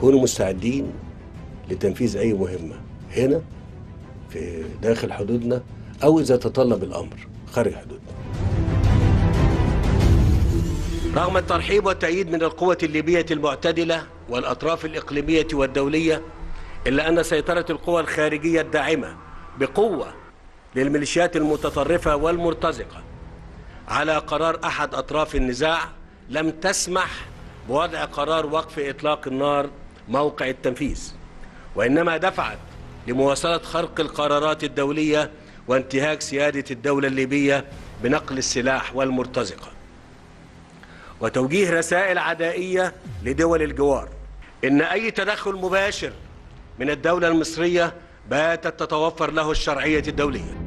يكونوا مستعدين لتنفيذ أي مهمة هنا في داخل حدودنا أو إذا تطلب الأمر خارج حدودنا. رغم الترحيب والتأييد من القوة الليبية المعتدلة والأطراف الإقليمية والدولية إلا أن سيطرة القوى الخارجية الداعمة بقوة للميليشيات المتطرفة والمرتزقة على قرار أحد أطراف النزاع لم تسمح بوضع قرار وقف إطلاق النار موقع التنفيذ وإنما دفعت لمواصلة خرق القرارات الدولية وانتهاك سيادة الدولة الليبية بنقل السلاح والمرتزقة. وتوجيه رسائل عدائية لدول الجوار إن أي تدخل مباشر من الدولة المصرية باتت تتوفر له الشرعية الدولية.